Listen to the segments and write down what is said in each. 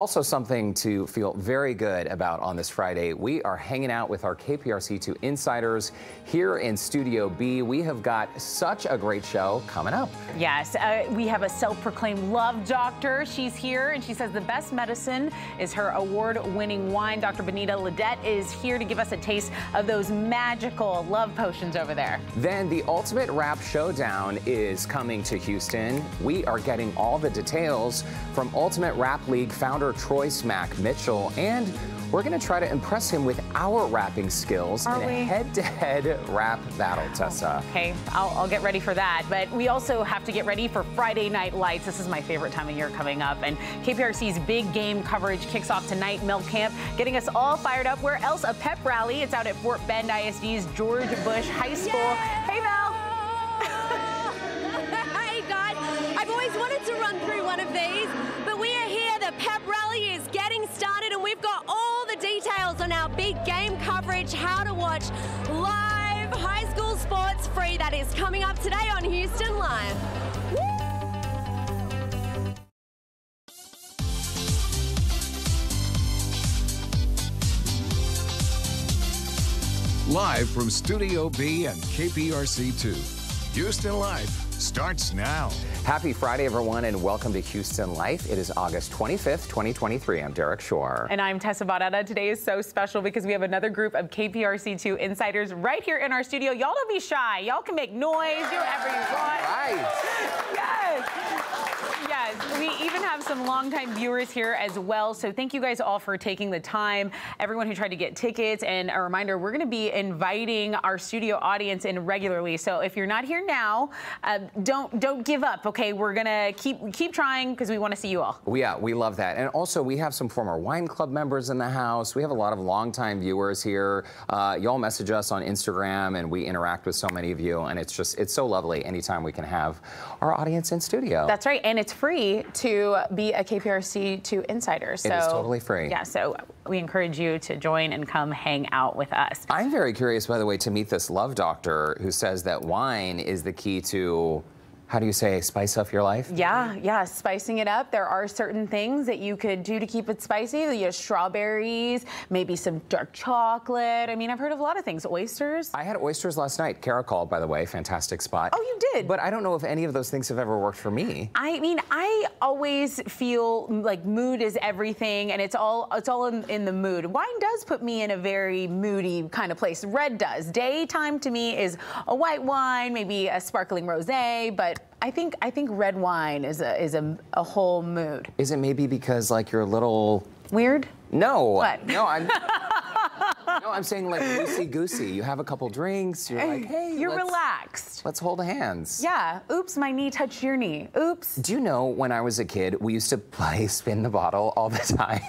Also something to feel very good about on this Friday. We are hanging out with our KPRC2 insiders here in Studio B. We have got such a great show coming up. Yes, uh, we have a self-proclaimed love doctor. She's here and she says the best medicine is her award-winning wine. Dr. Benita Ledet is here to give us a taste of those magical love potions over there. Then the Ultimate Rap Showdown is coming to Houston. We are getting all the details from Ultimate Rap League founder Troy Smack Mitchell, and we're going to try to impress him with our rapping skills Are in a head-to-head rap battle, Tessa. Oh, okay, I'll, I'll, get ready for that. But we also have to get ready for Friday Night Lights. This is my favorite time of year coming up. And KPRC's big game coverage kicks off tonight, Mel Camp, getting us all fired up. Where else? A pep rally. It's out at Fort Bend ISD's George Bush High School. Yay! Hey, Mel. hey, God. I've always wanted to run through one of these, pep rally is getting started, and we've got all the details on our big game coverage, how to watch live high school sports free. That is coming up today on Houston Life. Live from Studio B and KPRC2. Houston Life starts now. Happy Friday, everyone, and welcome to Houston Life. It is August 25th, 2023. I'm Derrick Shore. And I'm Tessa Barrera. Today is so special because we have another group of KPRC2 insiders right here in our studio. Y'all don't be shy. Y'all can make noise, do whatever you want. Right. Yes. Yes, we even have some longtime viewers here as well. So thank you guys all for taking the time. Everyone who tried to get tickets. And a reminder, we're going to be inviting our studio audience in regularly. So if you're not here now, uh, don't don't give up. Okay, we're going to keep keep trying because we want to see you all. Yeah, we love that. And also, we have some former wine club members in the house. We have a lot of longtime viewers here. Uh, y'all message us on Instagram, and we interact with so many of you. And it's just it's so lovely anytime we can have our audience in studio. That's right, and it's free to be a KPRC2 insider. So, it is totally free. Yeah, so we encourage you to join and come hang out with us. I'm very curious, by the way, to meet this love doctor who says that wine is the key to how do you say spice up your life? Yeah, yeah, spicing it up. There are certain things that you could do to keep it spicy. You have strawberries, maybe some dark chocolate. I mean, I've heard of a lot of things. Oysters. I had oysters last night. Caracol, by the way, fantastic spot. Oh, you did? But I don't know if any of those things have ever worked for me. I mean, I always feel like mood is everything, and it's all it's all in, in the mood. Wine does put me in a very moody kind of place. Red does. Daytime to me is a white wine, maybe a sparkling rosé, but I think I think red wine is a is a, a whole mood. Is it maybe because like you're a little weird? No. What? No, I'm. no, I'm saying like loosey goosey. You have a couple drinks. You're like, hey, you're let's, relaxed. Let's hold hands. Yeah. Oops, my knee touched your knee. Oops. Do you know when I was a kid, we used to play spin the bottle all the time.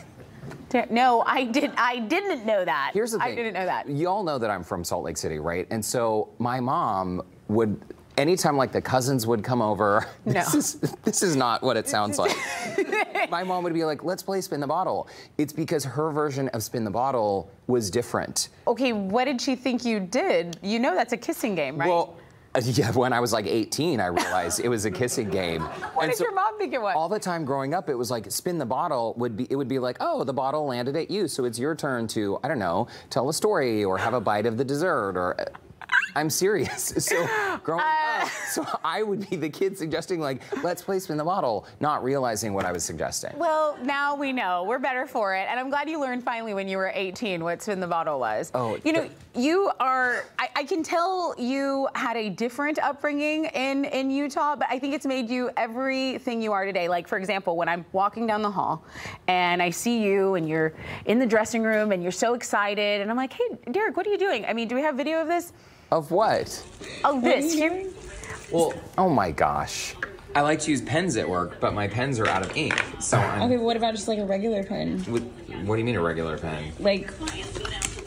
No, I did. I didn't know that. Here's the thing. I didn't know that. Y'all know that I'm from Salt Lake City, right? And so my mom would anytime like the cousins would come over, no. this is this is not what it sounds like. My mom would be like, "Let's play spin the bottle." It's because her version of spin the bottle was different. Okay, what did she think you did? You know that's a kissing game, right? Well, yeah, when I was like 18, I realized it was a kissing game. what and did so your mom think it was? All the time growing up, it was like spin the bottle would be it would be like, oh, the bottle landed at you, so it's your turn to I don't know, tell a story or have a bite of the dessert or I'm serious. So growing uh, up, so I would be the kid suggesting like, let's play spin the bottle, not realizing what I was suggesting. Well, now we know. We're better for it. And I'm glad you learned finally when you were 18 what spin the bottle was. Oh, you know, you are. I, I can tell you had a different upbringing in in Utah, but I think it's made you everything you are today. Like for example, when I'm walking down the hall and I see you and you're in the dressing room and you're so excited, and I'm like, hey, Derrick, what are you doing? I mean, do we have video of this? Of what? Oh, this. Here. Well, oh my gosh. I like to use pens at work, but my pens are out of ink. So I'm. Okay, but what about just like a regular pen? What, what do you mean a regular pen? Like,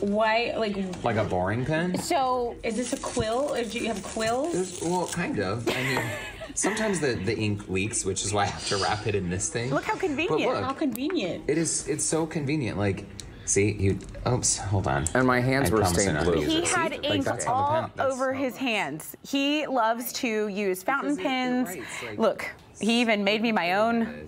why? Like, Like a boring pen? so is this a quill? Or do you have quills? There's- well, kind of. I mean, sometimes the, the ink leaks, which is why I have to wrap it in this thing. Look how convenient. look, How convenient. it is. It's so convenient. Like, see, you. Oops, hold on. And my hands I were stained not blue. He it. See? had Like, ink that's all over how- his hands. He loves to use fountain Because pens. right, like- Look, he even made me my own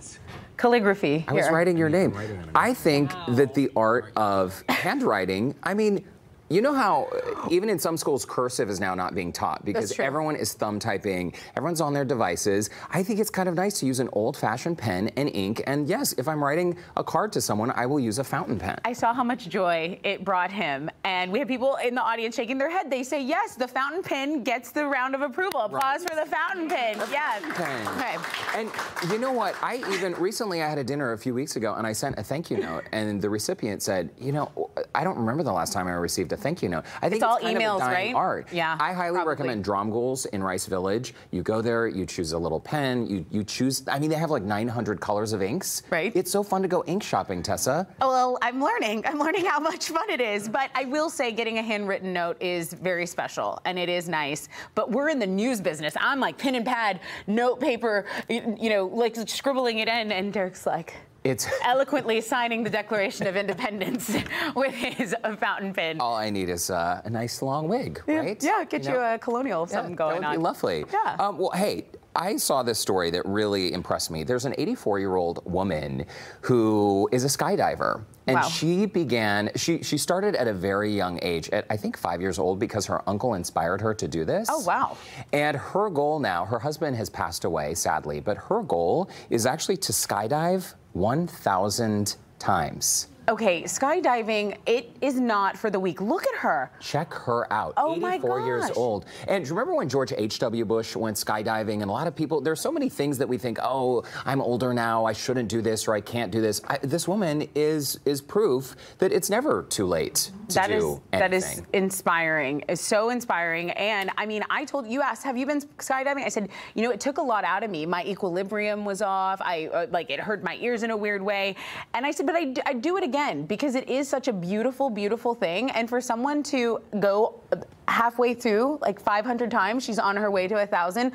calligraphy. I was writing your name. I think that the art of handwriting, I mean, you know how uh, even in some schools cursive is now not being taught because everyone is thumb typing, everyone's on their devices. I think it's kind of nice to use an old-fashioned pen and ink. And yes, if I'm writing a card to someone, I will use a fountain pen. I saw how much joy it brought him, and we had people in the audience shaking their head. They say, "Yes, the fountain pen gets the round of approval. Applause for the fountain pen." Yes. pen. Okay. And you know what? I even recently I had a dinner a few weeks ago and I sent a thank you note and the recipient said, you know, I don't remember the last time I received a thank you note. I think It's all kind emails, of a dying right? art. Yeah, I highly probably. recommend Dromgoole's in Rice Village. You go there, you choose a little pen, you you choose. I mean, they have like 900 colors of inks. Right. It's so fun to go ink shopping, Tessa. Oh, Well, I'm learning. I'm learning how much fun it is. But I will say, getting a handwritten note is very special and it is nice. But we're in the news business. I'm like pen and pad, note paper, you you know, like scribbling it in. And Derrick's like It's eloquently signing the Declaration of Independence with his fountain pen. all I need is uh, a nice long wig, right? Yeah, get you, know? a colonial something Yeah, going on. lovely. Yeah. Um, well, hey, I saw this story that really impressed me. There's an 84 year old woman who is a skydiver. And Wow. she began, she, she started at a very young age, at I think five years old, because her uncle inspired her to do this. Oh, wow. And her goal now, her husband has passed away, sadly, but her goal is actually to skydive 1,000 times. Okay, skydiving, it is not for the weak. Look at her. Check her out. Oh my 84 years old. And do you remember when George H.W. Bush went skydiving? And a lot of people, there's so many things that we think, oh, I'm older now, I shouldn't do this or I can't do this. I, this woman is is proof that it's never too late to That is do that anything. is inspiring. It's so inspiring. And I mean, I told you asked, have you been skydiving? I said, you know, it took a lot out of me. My equilibrium was off. I uh, like it hurt my ears in a weird way. And I said, but I I do it again because it is such a beautiful, beautiful thing. And for someone to go halfway through, like 500 times, she's on her way to a thousand.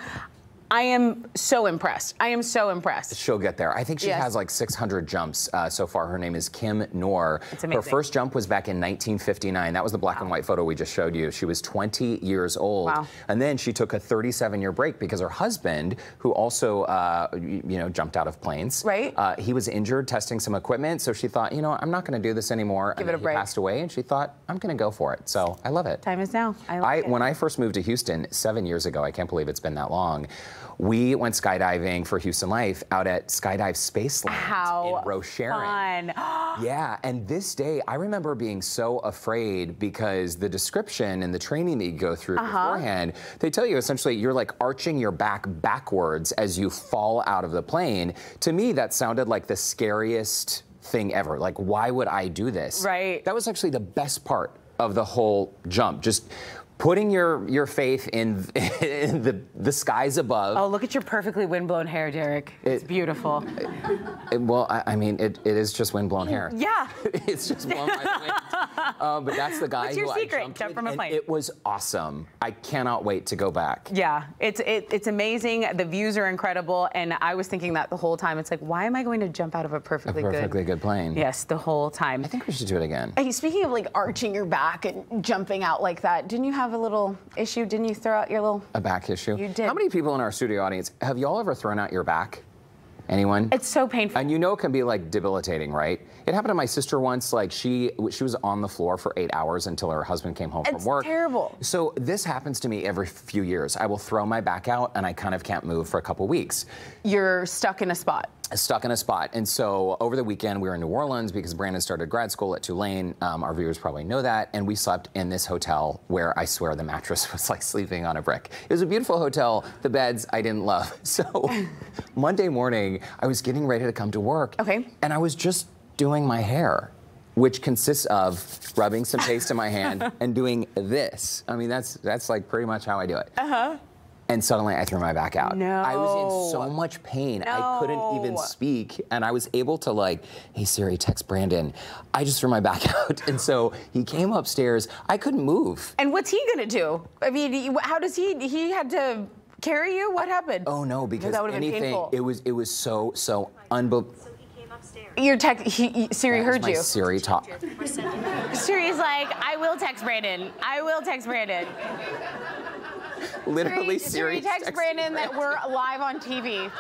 I am so impressed. I am so impressed. She'll get there. I think she Yes. has like 600 jumps uh, so far. Her name is Kim Noor. It's Her first jump was back in 1959. That was the black and white photo we just showed you. She was 20 years old. Wow. And then she took a 37 year break because her husband, who also, uh, you, know, jumped out of planes, Right. Uh, he was injured testing some equipment. So she thought, you know, I'm not going to do this anymore. Give and it a then break. He passed away, and she thought, I'm going to go for it. So I love it. Time is now. I I, like it. when I first moved to Houston seven years ago, I can't believe it's been that long. We went skydiving for Houston Life out at Skydive Spaceland How in Rosharon. fun. Yeah, and this day I remember being so afraid because the description and the training that you go through Uh-huh. beforehand, they tell you essentially you're like arching your back backwards as you fall out of the plane. To me, that sounded like the scariest thing ever. Like, why would I do this? Right. That was actually the best part of the whole jump. Just putting your your faith in, in the the skies above. Oh, look at your perfectly windblown hair, Derrick. It's It- beautiful. It- well, I, I mean, it, it is just windblown hair. Yeah. it's just blown by the wind. Um, but that's the guy What's your who secret? I jumped Jump from a plane. It was awesome. I cannot wait to go back. Yeah, it's it, it's amazing. The views are incredible, and I was thinking that the whole time. It's like, why am I going to jump out of a perfectly, Perfectly good? good plane. Yes, the whole time. I think we should do it again. Hey, speaking of like arching your back and jumping out like that, didn't you have a little issue? Didn't you throw out your little? A back issue. You did. How many people in our studio audience have y'all ever thrown out your back? Anyone? It's so painful. And you know it can be like debilitating, right? It happened to my sister once. Like she she was on the floor for eight hours until her husband came home It's from work. terrible. So this happens to me every few years. I will throw my back out and I kind of can't move for a couple weeks. You're stuck in a spot. Stuck in a spot. And so over the weekend we were in New Orleans because Brandon started grad school at Tulane. Um, our viewers probably know that. And we slept in this hotel where I swear the mattress was like sleeping on a brick. It was a beautiful hotel. The beds I didn't love. So Monday morning I was getting ready to come to work. Okay. And I was just doing my hair, which consists of rubbing some paste in my hand and doing this. I mean, that's that's like pretty much how I do it. Uh-huh. And suddenly I threw my back out. No. I was in so much pain. I couldn't even speak. And I was able to like, hey Siri, text Brandon. I just threw my back out. And so he came upstairs. I couldn't move. And what's he gonna do? I mean, how does he? He had to carry you. What happened? Oh no, because that would've been anything it was it was so so unbelievable. Your tech. He, he- Siri heard you. Siri talk. Siri's like, I will text Brandon. I will text Brandon. Literally Siri, Siri, text texted Brandon that we're live on TV.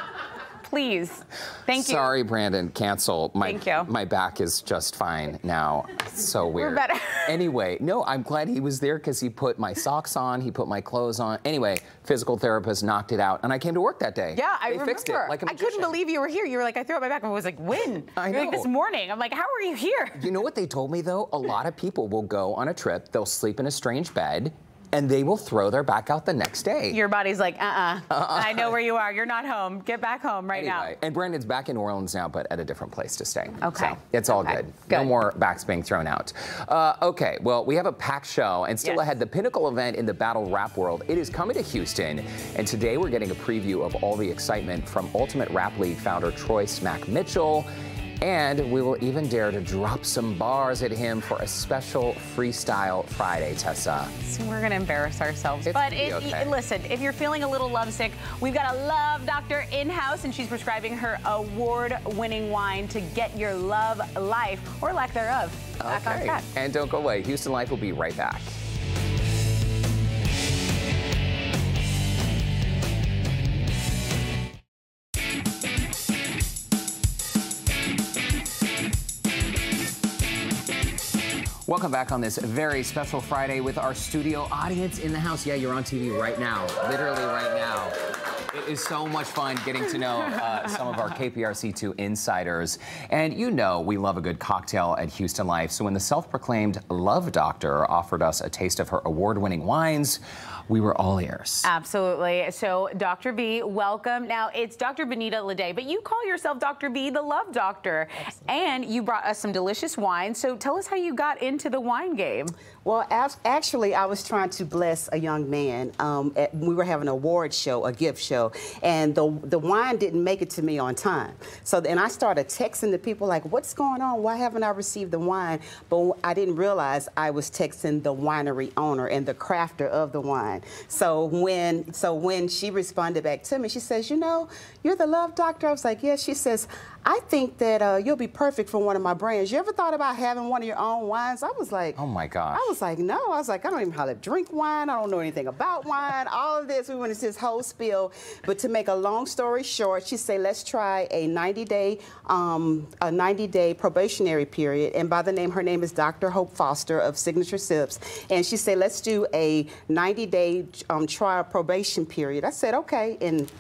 please. Thank you. Sorry, Brandon. Cancel. My, Thank you. My back is just fine now. It's so weird. We're better. Anyway, no, I'm glad he was there because he put my socks on, he put my clothes on. Anyway, physical therapist knocked it out, and I came to work that day. Yeah, I remember. fixed it like I couldn't believe you were here. You were like, I threw out my back. and I was like, when? I You're like, this morning. I'm like, how are you here? You know what they told me though? A lot of people will go on a trip, they'll sleep in a strange bed, and they will throw their back out the next day. Your body's like, uh-uh. I know where you are. You're not home. Get back home right Anyway, and Brandon's back in New Orleans now, but at a different place to stay. Okay. So it's all Okay. good. No more backs being thrown out. Uh, okay, well, we have a packed show, and still Yes. ahead, the pinnacle event in the battle rap world. It is coming to Houston, and today we're getting a preview of all the excitement from Ultimate Rap League founder Troy Smack Mitchell. And we will even dare to drop some bars at him for a special Freestyle Friday, Tessa. now. We're going to embarrass ourselves. It's but it, okay. listen, if you're feeling a little lovesick, we've got a love doctor in-house, and she's prescribing her award-winning wine to get your love life, or lack thereof, back on track. And don't go away. Houston Life will be right back. Welcome back on this very special Friday with our studio audience in the house. Yeah, you're on TV right now, literally right now. It is so much fun getting to know uh, some of our KPRC2 insiders. And you know we love a good cocktail at Houston Life. So when the self-proclaimed love doctor offered us a taste of her award-winning wines, we were all ears. Absolutely. So, Dr. B, welcome. Now, it's Dr. Benita Ledet, but you call yourself Dr. B, the love doctor. And you brought us some delicious wine. So, tell us how you got into the wine game. Well, as- actually, I was trying to bless a young man. Um, at, we were having an award show, a gift show, and the the wine didn't make it to me on time. So then I started texting the people like, "What's going on? Why haven't I received the wine?" But I didn't realize I was texting the winery owner and the crafter of the wine. So when so when she responded back to me, she says, "You know, you're the love doctor." I was like, "Yes." She says, "I think that uh, you'll be perfect for one of my brands. You ever thought about having one of your own wines?" I was like, Oh my gosh. I was like, no. I was like, I don't even know how to drink wine. I don't know anything about wine. All of this. We went into this whole spiel. But to make a long story short, she said, let's try a 90 day, um, a 90 day probationary period. And by the name, her name is Dr. Hope Foster of Signature Sips. And she said, let's do a 90 day um, trial probation period. I said, okay. And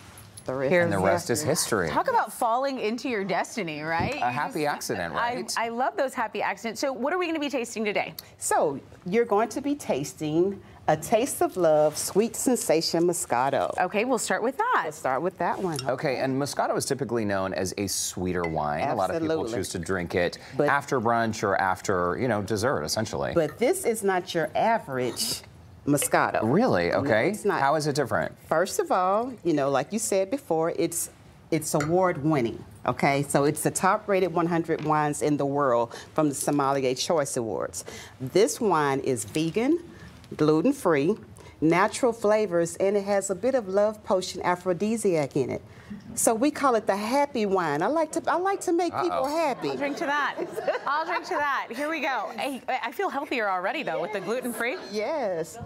the rest, Here's and the rest is history. Talk about falling into your destiny, right? A happy accident, right? I, I love those happy accidents. So, what are we going to be tasting today? So you're going to be tasting a taste of love, sweet sensation Moscato. Okay, we'll start with that. Let's start with that one. Okay, and Moscato is typically known as a sweeter wine. Absolutely. A lot of people choose to drink it But- after brunch or after, you know, dessert, essentially. But this is not your average Moscato. really? Okay. it's not. How is it different? First of all, you know, like you said before, it's it's award winning. Okay, so it's the top rated 100 wines in the world from the Sommelier Choice Awards. This wine is vegan, gluten free, natural flavors, and it has a bit of love potion aphrodisiac in it. So we call it the happy wine. I like to I like to make people Uh-oh. happy. I'll drink to that. I'll drink to that. Here we go. Hey, I feel healthier already, though, with the gluten free. Yes.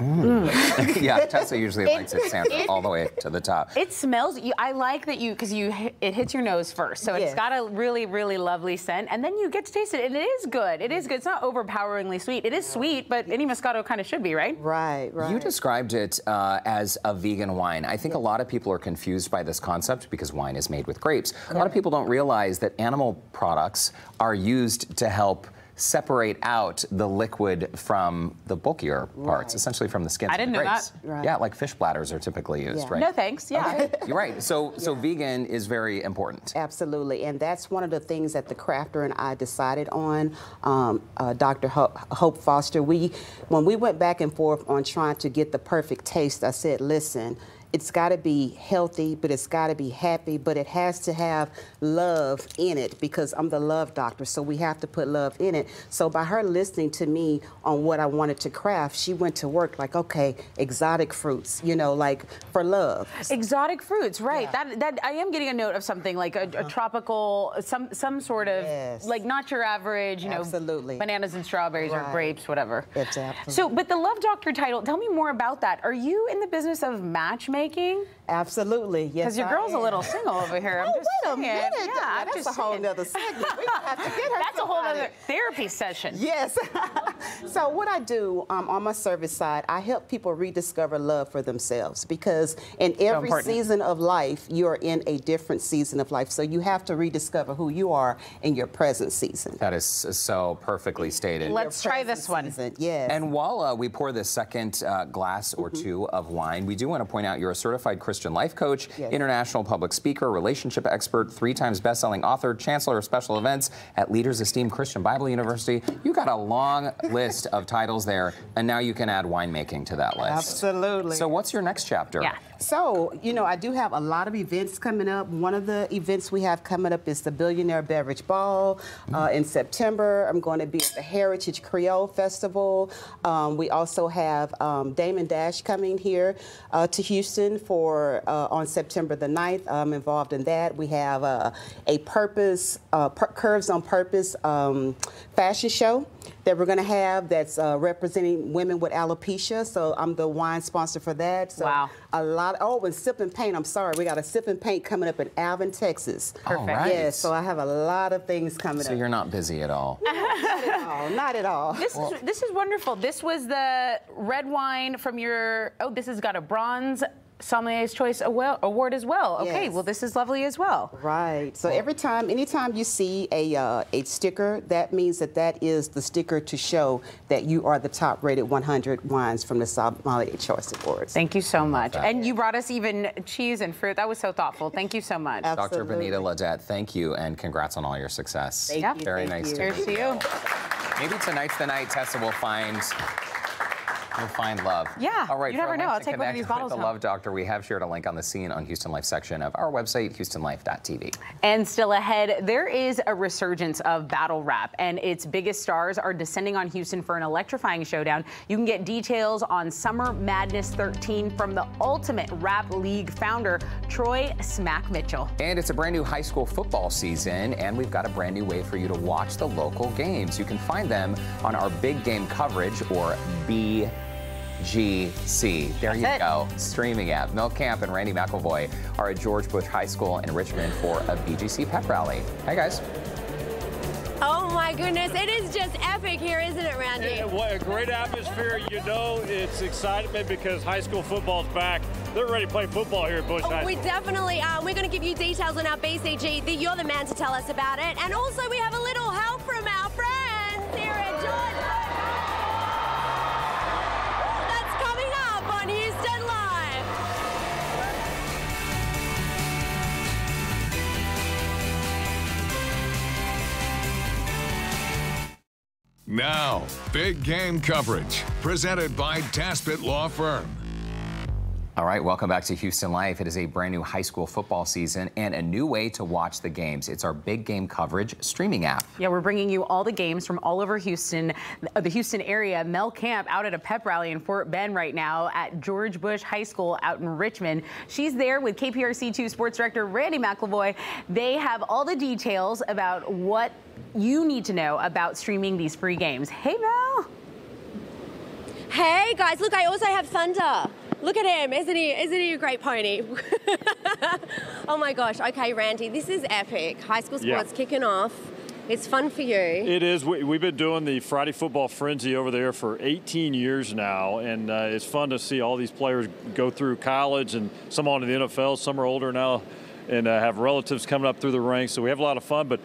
yeah, Tessa usually likes it Sandra, all the way to the top. It smells. You, I like that you because you it hits your nose first, so it's got a really really lovely scent, and then you get to taste it, and it is good. It is good. It's not overpoweringly sweet. It is sweet, but any Moscato kind of should be, right? Right, right. You described it uh, as a vegan wine. I think a lot of people are confused by this concept because wine is made with grapes. A lot of people don't realize that animal products are used to help separate out the liquid from the bulkier parts, Right. essentially from the skins I didn't know grapes. that. Right. Yeah, like fish bladders are typically used, Yeah. right? No thanks. Yeah. Okay, you're right. So, so vegan is very important. Absolutely, and that's one of the things that the crafter and I decided on. Um, uh, Dr. Ho- Hope Foster, we when we went back and forth on trying to get the perfect taste, I said, listen. It's got to be healthy, but it's got to be happy, but it has to have love in it because I'm the love doctor, so we have to put love in it. So by her listening to me on what I wanted to craft, she went to work like, okay, exotic fruits, you know, like for love. Exotic fruits, right? Yeah. That that I am getting a note of something like a, a uh-huh. tropical, some some sort of Yes. like not your average, you know, Absolutely. bananas and strawberries or grapes, whatever. So, but the Love Doctor title, tell me more about that. Are you in the business of matchmaking? Winemaking? Absolutely, yes. Because your I girl's a little single over here. I'm Oh, just wait a saying. minute. Yeah, I'm that's just a whole saying. nother segment. We have to get her That's a whole other therapy session. Yes. so what I do um, on my service side, I help people rediscover love for themselves because in every important. season of life, you are in a different season of life. So you have to rediscover who you are in your present season. That is so perfectly stated. Let's try this one. Season, Yes. And while uh, we pour the second uh, glass or Mm-hmm. two of wine, we do want to point out you're a certified Christian life coach, Yes. international public speaker, relationship expert, three times best-selling author, chancellor of special events at Leaders Esteemed Christian Bible University. You got a long list of titles there, and now you can add winemaking to that list. Absolutely. So what's your next chapter? Yeah. So, you know, I do have a lot of events coming up. One of the events we have coming up is the Billionaire Beverage Ball uh, in September. I'm going to be at the Heritage Creole Festival. Um, we also have um, Damon Dash coming here uh, to Houston for uh, on September the 9th. I'm involved in that. We have uh, a Purpose, uh, Pur- Curves on Purpose um, fashion show that we're going to have that's uh, representing women with alopecia. So I'm the wine sponsor for that. So Wow. a lot. Oh, and sip and paint. I'm sorry, we got a sip and paint coming up in Alvin, Texas. All right. Yes, so I have a lot of things coming So up. So you're not busy at all. not at all. Not at all. This is this is wonderful. This was the red wine from your. Oh, this has got a bronze sommelier's choice award as well. Okay, Yes. well this is lovely as well. Right. So every time, anytime you see a uh, a sticker, that means that that is the sticker to show that you are the top rated 100 wines from the Sommelier Choice Awards. Thank you so much. that. And you brought us even cheese and fruit. That was so thoughtful. Thank you so much. Dr. Absolutely. Benita Ledet, thank you, and congrats on all your success. Thank Yeah. you, Very thank nice you. to Cheers to you. Maybe tonight's the night Tessa will find will find love. Yeah, All right. you never know. I'll take one of these bottles The home. Love Doctor. We have shared a link on the Scene on Houston Life section of our website, HoustonLife.tv. And still ahead, there is a resurgence of battle rap, and its biggest stars are descending on Houston for an electrifying showdown. You can get details on Summer Madness 13 from the Ultimate Rap League founder, Troy Smack Mitchell. And it's a brand new high school football season, and we've got a brand new way for you to watch the local games. You can find them on our big game coverage or BGC. There you it. go. Streaming app. Mel Camp and Randy McIlvoy are at George Bush High School in Richmond for a BGC pep rally. Hey guys. Oh my goodness, it is just epic here, isn't it, Randy? Yeah, what a great atmosphere. You know, it's excitement because high school football's back. They're ready to play football here at Bush oh, High Oh, We School. definitely are. We're going to give you details on our BCG. That you're the man to tell us about it. And also, we have a little help from our friends here at George. Now, big game coverage presented by Daspit Law Firm. All right, welcome back to Houston Life. It is a brand new high school football season and a new way to watch the games. It's our big game coverage streaming app. Yeah, we're bringing you all the games from all over Houston, uh, the Houston area. Mel Camp out at a pep rally in Fort Bend right now at George Bush High School out in Richmond. She's there with KPRC2 Sports Director Randy McIlvoy. They have all the details about what you need to know about streaming these free games. Hey, Mel. Hey guys, look, I also have Thunder. Look at him, isn't he? Isn't he a great pony? oh my gosh. Okay, Randy, this is epic. High school Yeah. sports kicking off. It's fun for you. It is. We, we've been doing the Friday Football Frenzy over there for 18 years now, and uh, it's fun to see all these players go through college and some on to the NFL. Some are older now and uh, have relatives coming up through the ranks. So we have a lot of fun, but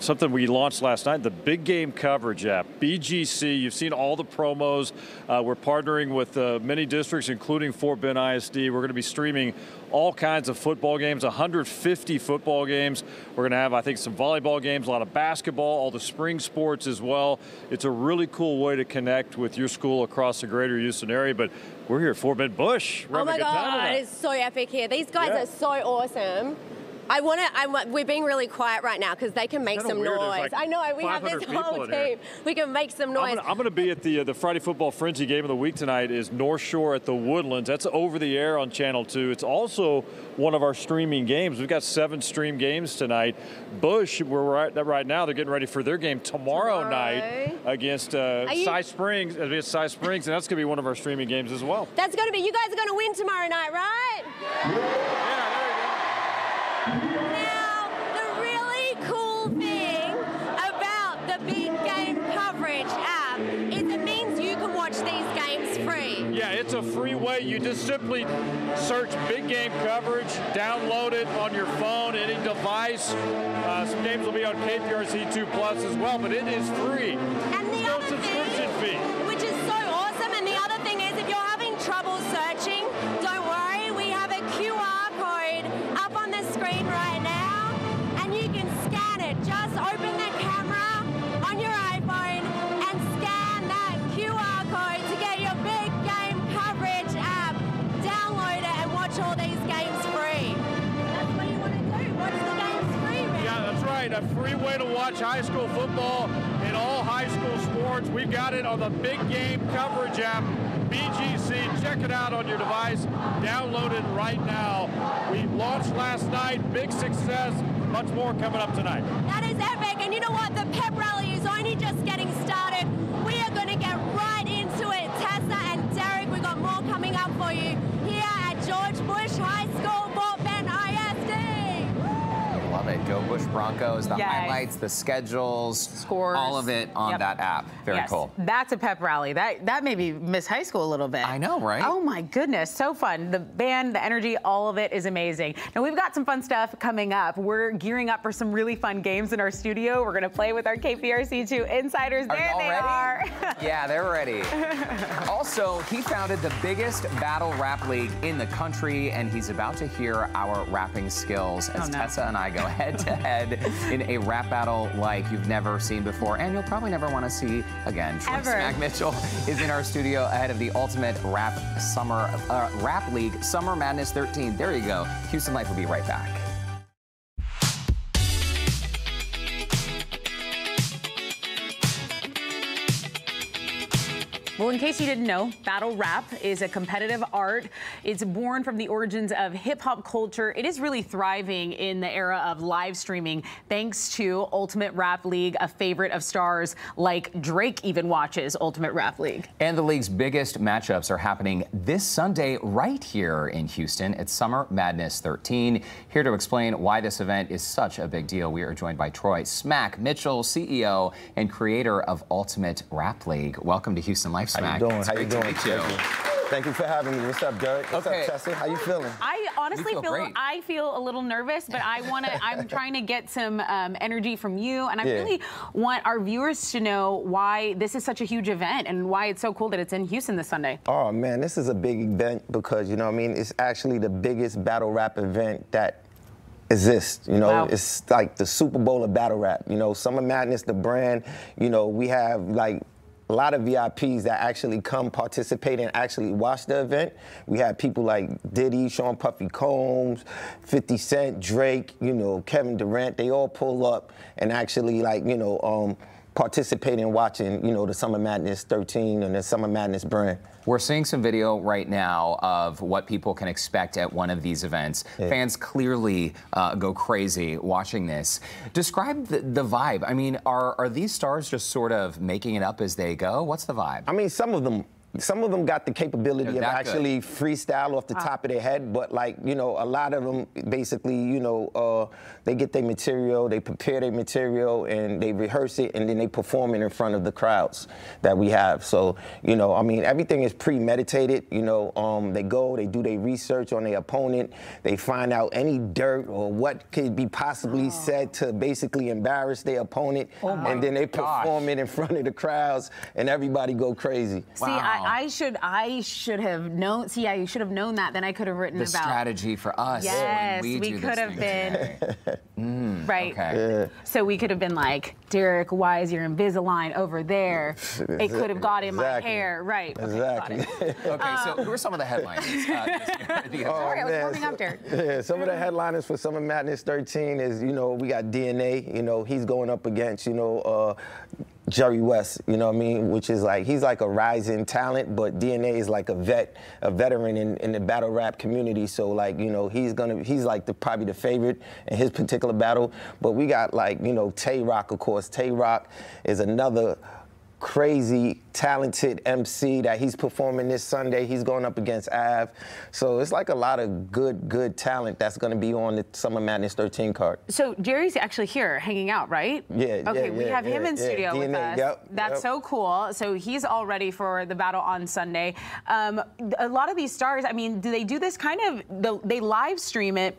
something we launched last night the big game coverage app bgc you've seen all the promos. Uh, we're partnering with uh, many districts including fort bend isd we're going to be streaming all kinds of football games 150 football games. We're going to have i think some volleyball games a lot of basketball all the spring sports as well. It's a really cool way to connect with your school across the greater houston area but we're here at fort bend bush. We're Oh my a good time god, it's so epic here. These guys Yeah. are so awesome. I want to. I we're being really quiet right now because they can make some weird, noise. like I know we have this whole team. We can make some noise. I'm gonna be at the uh, the Friday Football Frenzy game of the week tonight. Is North Shore at the Woodlands? That's over the air on Channel Two. It's also one of our streaming games. We've got seven stream games tonight. Bush, where we're at right now, they're getting ready for their game tomorrow, Tomorrow. night against uh, Are you- Cy Springs. Against Cy Springs, and that's gonna be one of our streaming games as well. That's going to be. You guys are going to win tomorrow night, right? Now, Yeah, it's free way. You just simply search big game coverage, download it on your phone, any device. Uh, some games will be on KPRC2 Plus as well, but it is free. And the no other subscription thing, fee. A free way to watch high school football and all high school sports. We've got it on the Big Game Coverage app, BGC. Check it out on your device. Download it right now. We launched last night. Big success. Much more coming up tonight. That is epic. And you know what? The pep rally is only just getting started. Bush Broncos. The Yes. highlights, the schedules, Scores. all of it on Yep. that app. Very Yes, cool. That's a pep rally. That that made me miss high school a little bit. I know, right? Oh my goodness, so fun. The band, the energy, all of it is amazing. Now we've got some fun stuff coming up. We're gearing up for some really fun games in our studio. We're gonna play with our KPRC2 insiders. Are there they ready? are. yeah, they're ready. also, he founded the biggest battle rap league in the country, and he's about to hear our rapping skills as Oh, no. Tessa and I go head to head in a rap battle like you've never seen before, and you'll probably never want to see again. Troy Ever. Smack Mitchell is in our studio ahead of the Ultimate Rap Summer uh, Rap League Summer Madness 13. There you go. Houston Life will be right back. Well, in case you didn't know, battle rap is a competitive art. It's born from the origins of hip hop culture. It is really thriving in the era of live streaming thanks to Ultimate Rap League, a favorite of stars like Drake even watches Ultimate Rap League. And the league's biggest matchups are happening this Sunday right here in Houston. It's Summer Madness 13. Here to explain why this event is such a big deal, we are joined by Troy Smack Mitchell, CEO and creator of Ultimate Rap League. Welcome to Houston Life, How Smack. you doing? It's How you great to doing? meet you. Thank you. Thank you for having me. What's up, Derrick? What's Okay. up, Tessa? How you feeling? I honestly feel feel. I feel a little nervous, but I want to. I'm trying to get some um, energy from you, and I Yeah. really want our viewers to know why this is such a huge event and why it's so cool that it's in Houston this Sunday. Oh man, this is a big event because you know what I mean. It's actually the biggest battle rap event that exists. You know, Wow. it's like the Super Bowl of battle rap. You know, Summer Madness, the brand. You know, we have like. A lot of VIPs that actually come participate and actually watch the event. We have people like Diddy, Sean Puffy Combs, 50 Cent, Drake, you know, Kevin Durant. They all pull up and actually like, you know, um, participate in watching, you know, the Summer Madness 13 and the Summer Madness brand. We're seeing some video right now of what people can expect at one of these events. Fans clearly uh, go crazy watching this. Describe the, the vibe. I mean, are, are these stars just sort of making it up as they go? What's the vibe? I mean, some of them, some of them got the capability They're of that good. actually freestyle off the top of their head, but like you know, a lot of them basically, you know, uh, they get their material, they prepare their material, and they rehearse it, and then they perform it in front of the crowds that we have. So you know, I mean, everything is premeditated. You know, um, they go, they do their research on their opponent, they find out any dirt or what could be possibly said to basically embarrass their opponent, and then they gosh. perform it in front of the crowds, and everybody go crazy. See, I, I should I should have known. See, I should have known that. Then I could have written the about. strategy for us Yes, when we, we do could this have been. today. right? Okay. So we could have been like, Derrick, why is your Invisalign over there? It could have got in my hair, right? Okay, Exactly. Okay, so who are some of the headlines? Uh, this year the Oh, Sorry, I was man, warming up, Derrick. Yeah, some of the headliners for Summer Madness 13 is, you know, we got DNA. You know, he's going up against, you know, uh, Jerry Wess. You know what I mean? Which is like he's like a rising talent, but DNA is like a vet, a veteran in, in the battle rap community. So like, you know, he's gonna he's like the probably the favorite in his particular battle. But we got like, you know, Tay Roc, of course. Tay Roc is another crazy talented MC that he's performing this Sunday. He's going up against Av. So it's like a lot of good, good talent that's going to be on the Summer Madness 13 card. So Jerry's actually here hanging out, right? Yeah, Okay, yeah, we yeah, have him in yeah. studio with DNA, us. yep, That's yep. so cool. So he's all ready for the battle on Sunday. Um, a lot of these stars, I mean, do they do this kind of? They live stream it.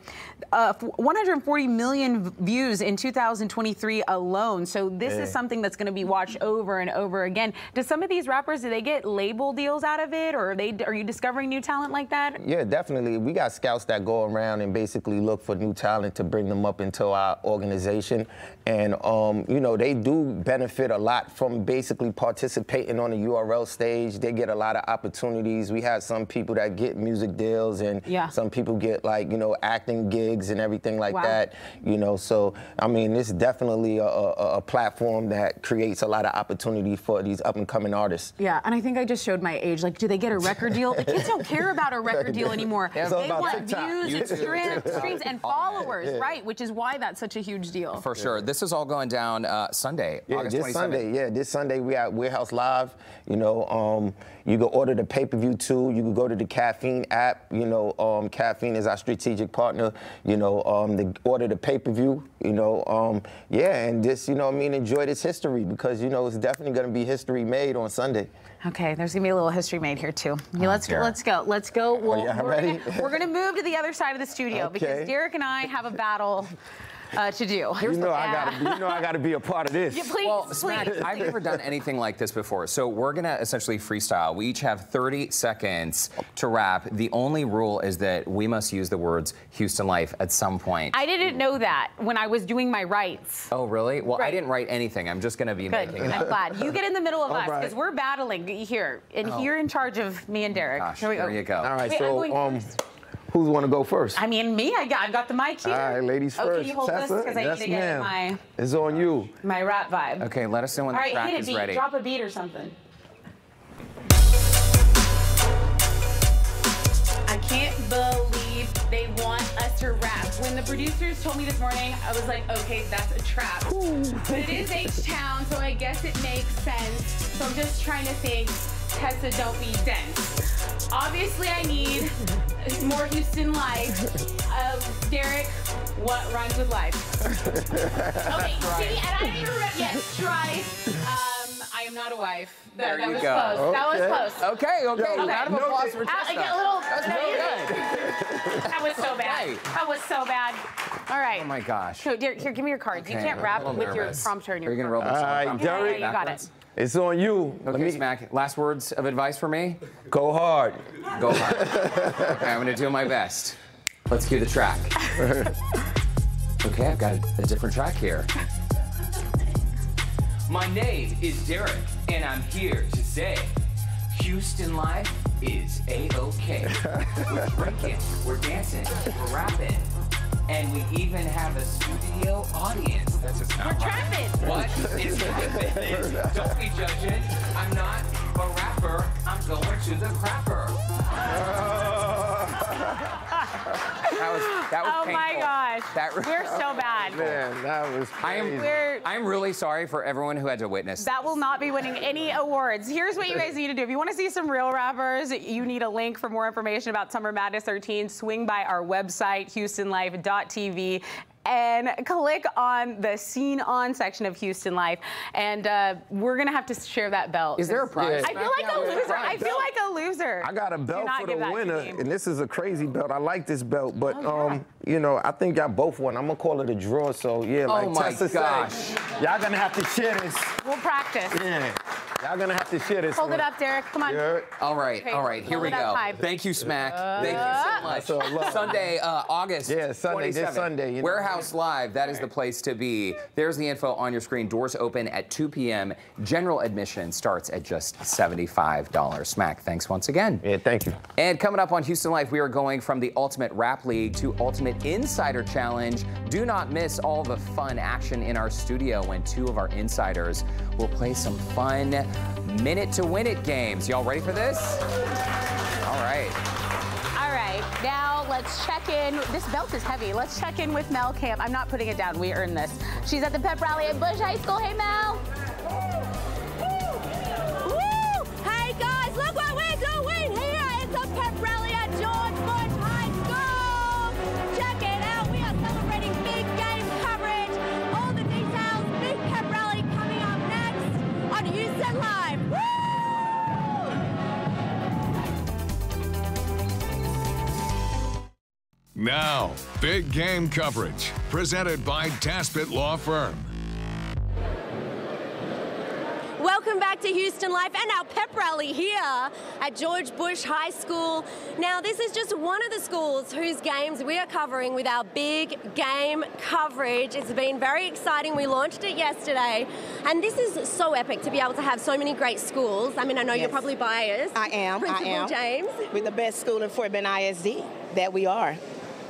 Uh, 140 million views in 2023 alone. So this Yeah. is something that's going to be watched over and over again. Do some of these rappers do they get label deals out of it, or are they are you discovering new talent like that? Yeah, definitely. We got scouts that go around and basically look for new talent to bring them up into our organization. And, um, you know, they do benefit a lot from basically participating on the URL stage. They get a lot of opportunities. We have some people that get music deals and Yeah. some people get like, you know, acting gigs and everything like Wow. that. You know, so, I mean, it's definitely a, a, a platform that creates a lot of opportunity for these up and coming artists. Yeah, and I think I just showed my age. Like, do they get a record deal? The kids don't care about a record deal anymore. It's they want TikTok. views, and YouTube, stream- TikTok, streams, and all that. followers, right? Which is why that's such a huge deal. For sure. This is all going down uh, Sunday, Yeah, August this 27th. Sunday. Yeah, this Sunday we at Warehouse Live. You know, um, you can order the pay-per-view too. You can go to the Caffeine app. You know, um, Caffeine is our strategic partner. You know, um, the order the pay-per-view. You know, um, yeah, and just you know, what I mean, enjoy this history because you know it's definitely going to be history made on Sunday. Okay, there's gonna be a little history made here too. Yeah, let's dear. let's go. Let's go. Oh, we'll, y'all we're, ready? Gonna, we're gonna move to the other side of the studio because Derrick and I have a battle uh, to do. You know, I gotta, be, you know, I gotta be a part of this. Yeah, please, Well, please. Smack, I've never done anything like this before. So we're gonna essentially freestyle. We each have 30 seconds to rap. The only rule is that we must use the words Houston Life at some point. I didn't know that when I was doing my rights. oh, really? Well, I didn't write anything. I'm just gonna be Good. making it I'm glad. You get in the middle of us right. because we're battling here, and you're in charge of me and Derrick. Oh. Gosh, Here we there go. you go. All right, Wait, I'm so going um, first. Who's want to go first? I mean, me. I got. I've got the mic here. All right, ladies first. can you hold this because I yes, need to get ma'am. my It's on you. my rap vibe. Okay, let us know when All the right, track hit a is beat. ready. Drop a beat or something. I can't believe they want us to rap. When the producers told me this morning, I was like, okay, that's a trap. But it is H-Town, so I guess it makes sense. So I'm just trying to think, Tessa, don't be dense. Obviously, I need more Houston life. Uh, Derrick, what rhymes with life? Okay, see, and I didn't remember. Yes, try. Um, I am not a wife. That, There that you was go. close. That was close. Okay, okay. Yo, Round of no, applause for I, I get a little. That's no, real good. That was so bad. Okay. That was so bad. All right. Oh my gosh. So, Derrick, here, give me your cards. you can't I'm rap little with your nervous. prompter and Are your you gonna roll cards. this All right, prompter Derrick. Yeah, you got it. It's on you. Let Okay, me Smack. Last words of advice for me? go hard. Go hard. okay, I'm gonna do my best. Let's cue the track. Okay, I've got a, a different track here. My name is Derrick, and I'm here to say Houston life is a-okay. We're drinking, we're dancing, we're rapping, and we even have a studio audience. That's just not We're trapping. What is happening? Don't be judging. I'm not a rapper. I'm going to the crapper. That was that was Oh my gosh. That We're so bad. Man, that was I crazy. am We're- I'm really sorry for everyone who had to witness. That will not be winning any awards. Here's what you guys need to do. If you want to see some real rappers, you need a link for more information about Summer Madness 13. Swing by our website, houstonlife.tv. And click on the scene on section of Houston Life. And uh, we're going to have to share that belt. Is there a prize? I feel like a loser. I feel like a loser. I got a belt for the winner, and this is a crazy belt. I like this belt, but Oh, yeah. um, you know, I think y'all both won. I'm gonna call it a draw. So yeah, like Oh, my Tessa gosh. said, y'all gonna have to share this. We'll practice. Yeah. Y'all gonna have to share this Hold one. it up, Derrick. Come on. You? All right, Okay, all right, here hold we go. high. Thank you, Smack. Thank you so much. love. Sunday, uh, August. Yeah, Sunday, this Sunday, you know. Warehouse Live, that is the place to be. There's the info on your screen. Doors open at 2 p.m. General admission starts at just $75. Smack, thanks once again. Yeah, thank you. And coming up on Houston Life, we are going from the Ultimate Rap League to Ultimate Insider Challenge. Do not miss all the fun action in our studio when two of our insiders will play some fun minute to win it games. Y'all ready for this? All right. All right, now let's check in. This belt is heavy. Let's check in with Mel Camp. I'm not putting it down. We earned this. She's at the pep rally at Bush High School. Hey, Mel. Woo! Hey guys, look what we're doing here! It's a pep rally Now, big game coverage presented by Daspit Law Firm. Welcome back to Houston Life and our pep rally here at George Bush High School. Now, this is just one of the schools whose games we are covering with our big game coverage. It's been very exciting. We launched it yesterday, and this is so epic to be able to have so many great schools. I mean, I know you're probably biased. I am. Principal I am. James. We're the best school in Fort Bend ISD that we are.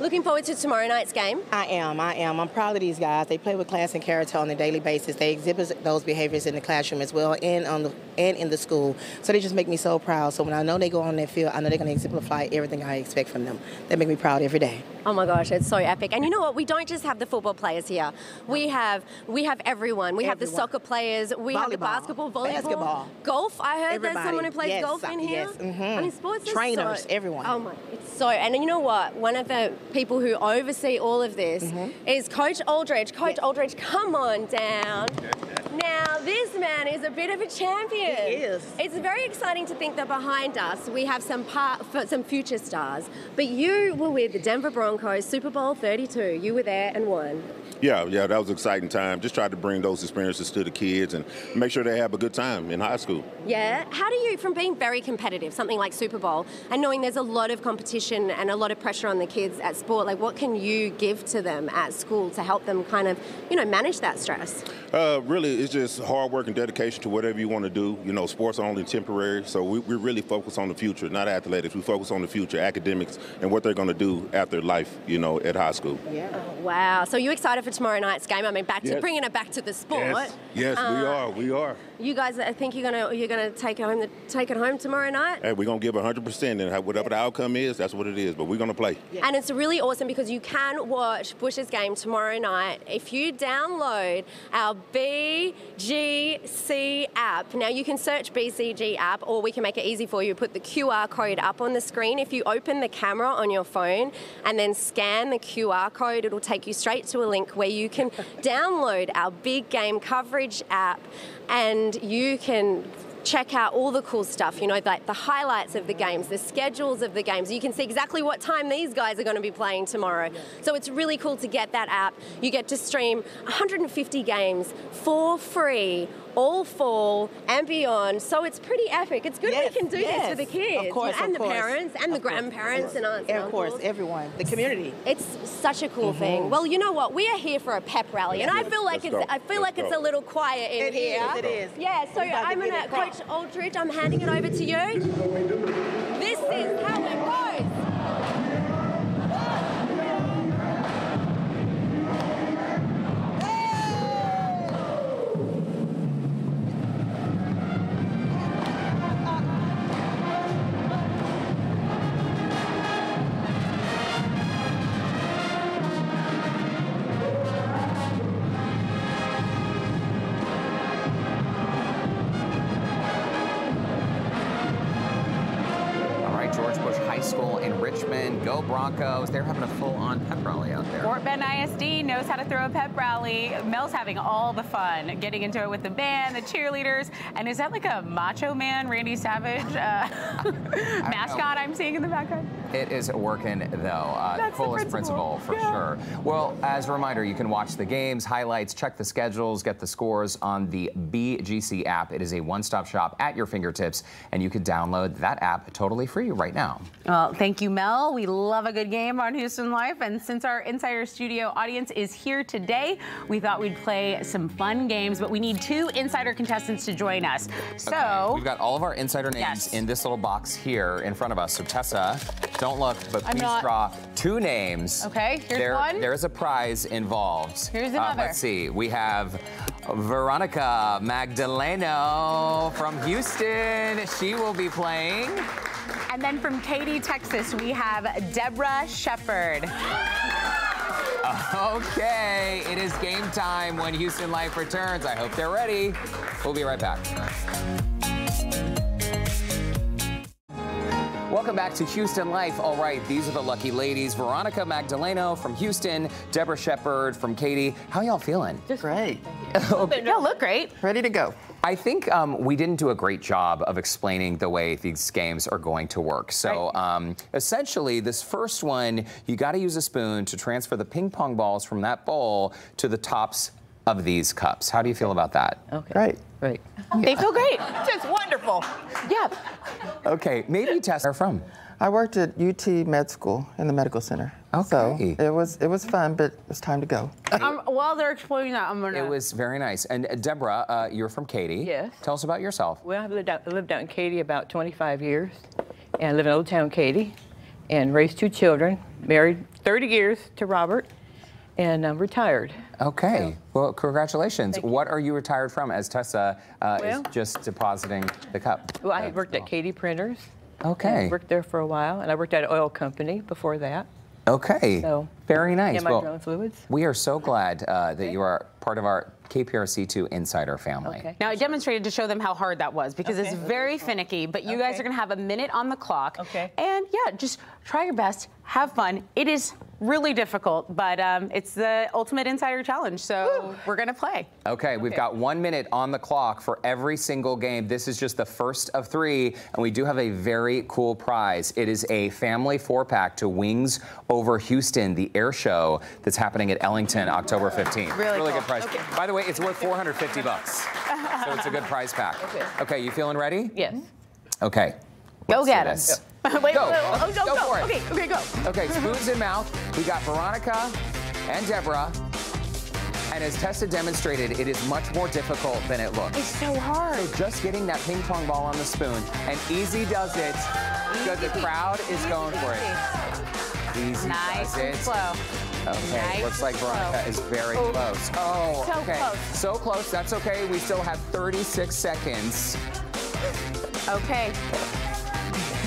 Looking forward to tomorrow night's game. I am. I am. I'm proud of these guys. They play with class and character on a daily basis. They exhibit those behaviors in the classroom as well and on the and in the school. So they just make me so proud. So when I know they go on that field, I know they're going to exemplify everything I expect from them. They make me proud every day. Oh my gosh, it's so epic. And you know what? We don't just have the football players here. We have we have everyone. We have the soccer players. We have the Volleyball, basketball, volleyball, basketball. golf. I heard there's someone who plays Yes, golf in uh, here. yes, mhm. I mean, sports Trainers, so, everyone. Oh my, it's so. And you know what? One of the people who oversee all of this is Coach Aldridge. Coach Mm-hmm. Yes. Aldridge, come on down. Now, this man is a bit of a champion. Is. It's very exciting to think that behind us we have some par- f- some future stars. But you were with the Denver Broncos Super Bowl 32. You were there and won. Yeah, yeah, that was an exciting time. Just tried to bring those experiences to the kids and make sure they have a good time in high school. Yeah. How do you, from being very competitive, something like Super Bowl, and knowing there's a lot of competition and a lot of pressure on the kids at sport, like what can you give to them at school to help them kind of, you know, manage that stress? Uh, really, it's just hard work and dedication to whatever you want to do. You know, sports are only temporary, so we, we really focus on the future, not athletics. We focus on the future, academics, and what they're going to do after life, you know, at high school. Yeah. Wow. So you excited for tomorrow night's game? I mean, back to Yes. bringing it back to the sport. Yes, yes, we Uh, are, we are. You guys, I think you're gonna you're gonna take it home the, take it home tomorrow night. Hey, we're going to give 100%, and whatever the outcome is, that's what it is, but we're going to play. And it's really awesome because you can watch Bush's game tomorrow night if you download our BGC app. Now you can search BCG app or we can make it easy for you. Put the QR code up on the screen. If you open the camera on your phone and then scan the QR code, it'll take you straight to a link where you can download our big game coverage app and you can check out all the cool stuff, you know, like the highlights of the games, the schedules of the games. You can see exactly what time these guys are going to be playing tomorrow. So it's really cool to get that app. You get to stream 150 games for free all fall and beyond. So it's pretty epic. It's good Yes, we can do yes. this for the kids Of course, and of the course. parents and the course, grandparents and aunts And and of course, uncles. everyone, the community. It's such a cool thing. Mm-hmm. Well, you know what? We are here for a pep rally, and I feel like it's go. I feel Let's like it's a little quiet in It here. is, it is. Yeah. So We about I'm gonna it. Coach Aldridge. I'm handing it over to you. This is how it goes. Go Broncos. They're having a full-on pep rally out there. Fort Bend ISD knows how to throw a pep rally. Mel's having all the fun, getting into it with the band, the cheerleaders, and is that like a Macho Man, Randy Savage uh, mascot I'm seeing in the background? It is working though. Uh, That's the coolest principal. for sure. Well, as a reminder, you can watch the games, highlights, check the schedules, get the scores on the BGC app. It is a one-stop shop at your fingertips, and you can download that app totally free right now. Well, thank you, Mel. We love a good game on Houston Life. And since our Insider Studio audience is here today, we thought we'd play some fun games, but we need two Insider contestants to join us. So, We've got all of our insider names Yes. in this little box here in front of us. So Tessa, don't look, but I'm please not- draw two names. Okay, here's There- one. There's a prize involved. Here's Uh, another. let's see. We have Veronica Magdaleno from Houston. She will be playing. and then from Katy, Texas, we have Deborah Shepard. Okay, it is game time when Houston Life returns. I hope they're ready. We'll be right back. Welcome back to Houston Life. All right, these are the lucky ladies. Veronica Magdaleno from Houston, Deborah Shepard from Katy. How y'all feeling? Just Great. Y'all look great. Ready to go. I think um, we didn't do a great job of explaining the way these games are going to work. So um, essentially, this first one, you got to use a spoon to transfer the ping pong balls from that bowl to the tops of these cups. How do you feel about that? Okay. Great. Great. They feel great. Just wonderful. Yeah. Okay, maybe Tess are from. I worked at UT Med School in the medical center. So Okay. it was it was fun, but it's time to go. Um, while they're explaining that, I'm gonna. It was very nice. And uh, Deborah, uh, you're from Katy. Yes. Tell us about yourself. Well, I've lived out, lived out in Katy about 25 years, and I live in Old Town Katy, and raised two children. Married 30 years to Robert, and I'm retired. Okay. Well, congratulations. What are you retired from? As Tessa uh, Well- is just depositing the cup. Well, I had worked at Katy Printers. Okay. and worked there for a while, and I worked at an oil company before that. Okay. So, Very nice. My Well, drone fluids. We are so glad uh, that you are part of our KPRC2 Insider family. Okay. Now, I demonstrated to show them how hard that was because it's very finicky, but you guys are going to have a minute on the clock. Okay. And yeah, just try your best, have fun. It is really difficult, but um, it's the ultimate insider challenge, so we're going to play. Okay, we've got one minute on the clock for every single game. This is just the first of three, and we do have a very cool prize. It is a family four pack to Wings Over Houston, the air show that's happening at Ellington October 15th. Really cool. good prize. By the way, it's worth 450 bucks. So it's a good prize pack. Okay, you feeling ready? Yes. Okay. Go let's get do 'em. this. Wait, Go. wait, oh, go, Go go. for it. Okay, okay, go. Okay, spoons in mouth. We got Veronica and Deborah. And as Tessa demonstrated, it is much more difficult than it looks. It's so hard. So just getting that ping pong ball on the spoon, and Easy does it. Good, the crowd is going for it. Easy Nice does and it. slow. Okay, Nice looks like Veronica slow. is very Oh, close. Oh, so okay. close. So close. That's okay. We still have 36 seconds. Okay.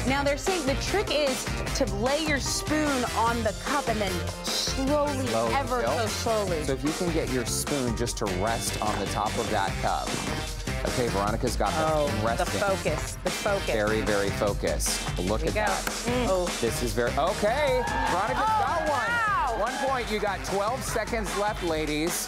Now they're saying the trick is to lay your spoon on the cup and then slowly, Slow ever still. so slowly. So if you can get your spoon just to rest on the top of that cup. Okay, Veronica's got the Oh, the focus, the focus. Very, very focused. Look at we go. that. Mm. Oh. This is very okay. Veronica's oh, got one. wow. One point. You got 12 seconds left, ladies.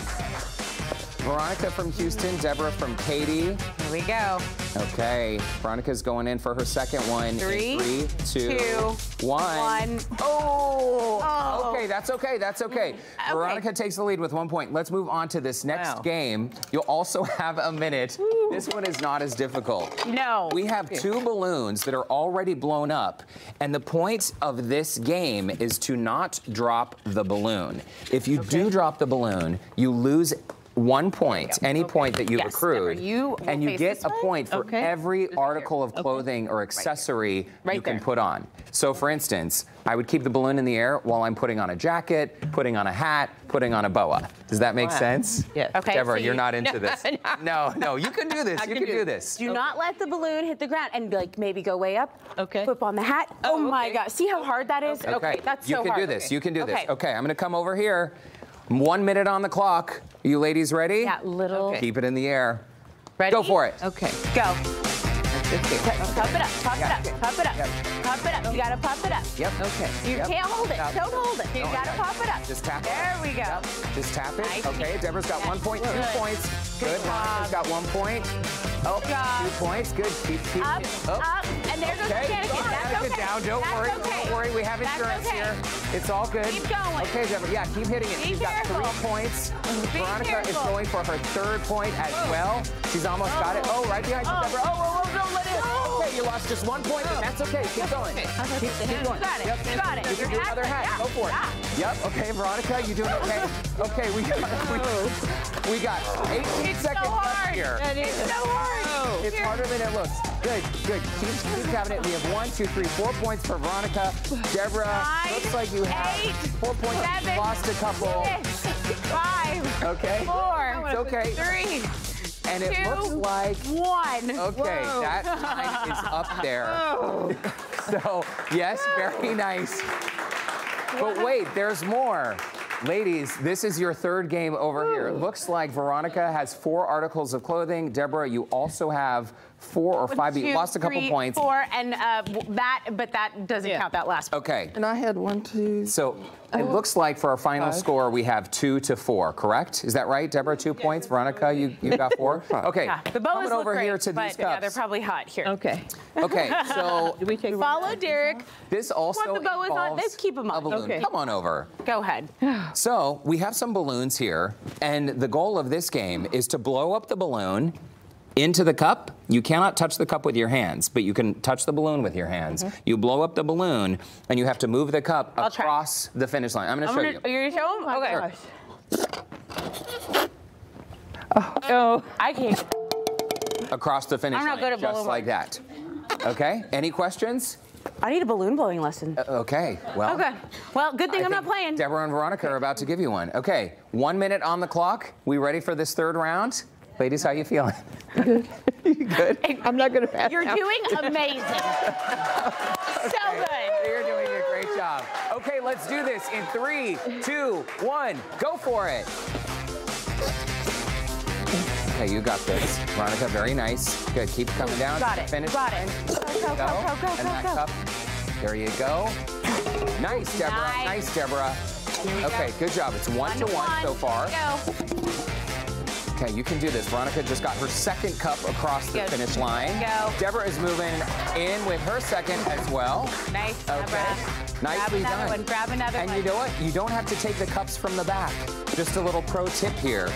Veronica from Houston, Deborah from Katy. Here we go. Okay, Veronica's going in for her second one. in Three, three, two, two, one. One. Oh. oh. Okay, that's okay. That's okay. Mm, Veronica takes the lead with one point. Let's move on to this next Wow. game. You'll also have a minute. This one is not as difficult. No. We have two balloons that are already blown up, and the point of this game is to not drop the balloon. If you do drop the balloon, you lose one point, any point that you've Yes, accrued, you and you get a point for Okay. every article of clothing or accessory Right you can put on. So, for instance, I would keep the balloon in the air while I'm putting on a jacket, putting on a hat, putting on a boa. Does that make Wow. sense? Yes. Okay, Deborah, so you're not into this. No, no, you can do this. I you can can do do this. Do not let the balloon hit the ground and like maybe go way up. Okay. Flip on the hat. Oh, Oh, my okay. God. See how hard that is? Okay, that's you so can do this. Okay. You can do this. Okay. Okay, I'm going to come over here. One minute on the clock. Are you ladies ready? Yeah, little. Okay. Keep it in the air. Ready? Go for it. Okay. Go. Pop it up. Pop Yeah. it up. Pop it up. Yep. Pop it up. You gotta pop it up. Yep. Okay. You Yep. can't hold it. Yep. Don't hold it. You No, gotta pop it up. Just tap it. There we go. Just tap it. Okay, Deborah's got one point, two Good. points. Good. Good Veronica's job. got one point. Oh, job. two points. Good. Keep, keep, Up, oh. up, and And there goes Okay, Danica. That's okay. down. Don't That's worry. okay. Don't worry. We have insurance okay. here. It's all good. Keep going. Okay, Deborah. Yeah, keep hitting it. Be She's got three points. Be Veronica is going for her third point as well. She's almost got it. Oh, right behind you, Oh. Deborah. Oh, oh, oh, don't let it. Oh. Okay, you lost just one point, but that's okay. Keep going. Keep, keep going. You got it. Yep. You got it. You can do another hat- hat. yeah. Go for it. Yeah. Yep. Okay, Veronica, you doing okay? Okay, we got we, we got 18 It's seconds so left here. It's so hard. It's Here. harder than it looks. Good, good. Keep, keep having it. We have one, two, three, four points for Veronica. Deborah, Nine, looks like you have eight, four points. seven, Lost a couple. Six, five, Okay. four, It's okay. three, And it two, looks like one. Okay, Whoa. that line is up there. So, yes, very nice. But wait, there's more. Ladies, this is your third game over here. It looks like Veronica has four articles of clothing. Deborah, you also have four or five. but you Two, lost a couple three, points. Four, and uh, that, but that doesn't count that last. Okay. And I had one, two. So it looks like for our final Five. score, we have two to four, correct? Is that right, Deborah? Two points. Veronica, you, you got four? Okay. Yeah, the boas Coming look over great, here to but these yeah, they're probably hot here. Okay. Okay, so Follow Derrick. this also What the boas on? Let's keep them a on. balloon. Okay. Come on over. Go ahead. So we have some balloons here, and the goal of this game is to blow up the balloon into the cup. You cannot touch the cup with your hands, but you can touch the balloon with your hands. You blow up the balloon, and you have to move the cup I'll try. across the finish line. I'm going to I'm show gonna, you. Are you gonna show them? okay. Oh. I can't. Across the finish I'm not line, good at just balloon like that. Okay. Any questions? I need a balloon blowing lesson. Uh, okay. Well. okay. Well, good thing I I'm not playing. Deborah and Veronica are about to give you one. Okay, one minute on the clock. We ready for this third round? Ladies, how you feeling? Good. you good? I'm not gonna pass You're out. doing amazing. So good. You're doing a great job. Okay, let's do this in three, two, one. Go for it. Okay, you got this. Veronica, very nice. Good. Keep coming down. Got it. Finish. Got it. Go, go, go, go, go, and go, that go. cup. There you go. Nice, Deborah. Nice. Nice, Deborah. we Okay, go. good job. It's one, to one, so far. Go. Okay, you can do this. Veronica just got her second cup across the Good. finish line. Go. Deborah is moving in with her second as well. Nice. Okay. Deborah. Nicely Grab another done. one. Grab another and one. you know what? You don't have to take the cups from the back. Just a little pro tip here.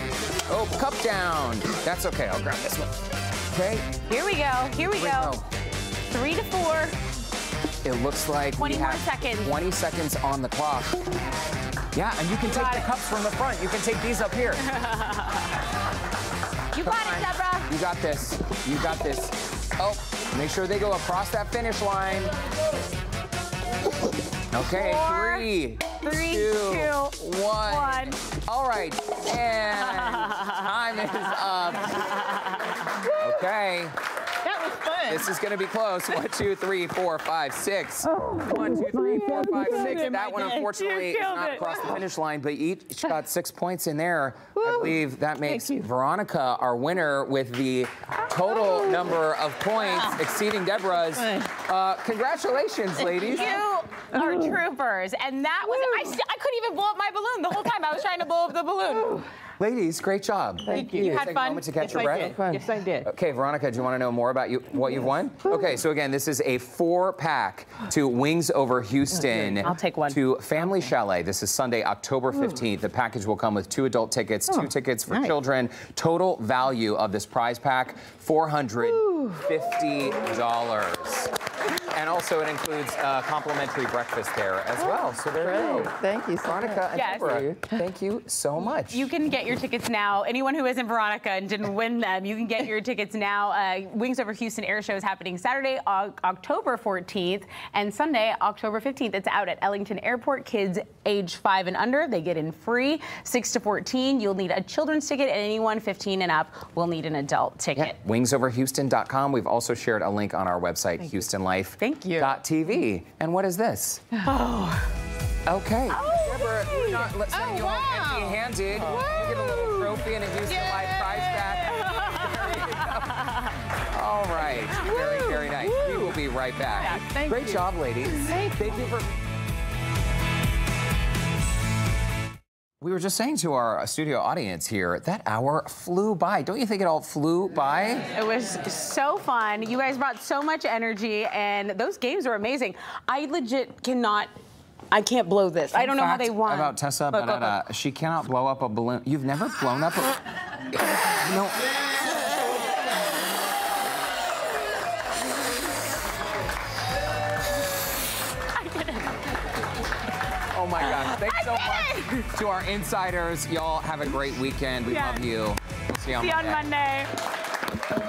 Oh, cup down. That's okay. I'll grab this one. Okay. Here we go. Here we Here we go. go. Oh. Three to four. It looks like 20 we more have seconds. 20 seconds on the clock. Yeah, and you can take Got the it. cups from the front. You can take these up here. You got it, Deborah. You got this. You got this. Oh, make sure they go across that finish line. Okay, Four, three, three, two, two, one. one. All right, and time is up. Okay, That was fun. This is going to be close. One, two, three, four, five, six. One, two, three, four, five, six. That one, unfortunately, is not across the finish line, but each got six points in there. I believe that makes Veronica our winner with the total number of points exceeding Deborah's. Uh, congratulations, ladies. You are troopers, and that was I. I couldn't even blow up my balloon the whole time. I was trying to blow up the balloon. Ladies, great job. Thank you. You had Take fun? a moment to catch Yes, your I breath. did. Yes, I did. Okay, Veronica, do you want to know more about you, what you've won? Okay, so again, this is a four pack to Wings Over Houston. I'll take one. To Family Chalet. This is Sunday, October 15th. The package will come with two adult tickets, two tickets for nice. children. Total value of this prize pack, $450. And also, it includes uh, complimentary breakfast there as well. So there you go. Thank you so Veronica and Yes. Deborah, thank you so much. You can get your tickets now. Anyone who isn't Veronica and didn't win them, you can get your tickets now. Uh, Wings Over Houston Air Show is happening Saturday, Au- October 14th, and Sunday, October 15th. It's out at Ellington Airport. Kids age five and under, they get in free. Six to 14, you'll need a children's ticket, and anyone 15 and up will need an adult ticket. Wingsoverhouston.com. We've also shared a link on our website, HoustonLife. Thank you. TV. And what is this? Oh. Okay. Oh, We're not let's Oh, you home wow. empty-handed. You get a little trophy and a Houston Life prize pack. There you go. All right. Very, very nice. We will be right back. Yeah, thank Great you. job, ladies. Thank you for. We were just saying to our studio audience here, that hour flew by. Don't you think it all flew by? It was so fun. You guys brought so much energy, and those games were amazing. I legit cannot. I can't blow this. I don't know how they won. About Tessa Look, look, Bonetta, she cannot blow up a balloon. You've never blown up a. No. Oh my God. Thanks so much to our insiders. Y'all have a great weekend. We Yeah. love you. We'll see you on See you on Monday. Monday.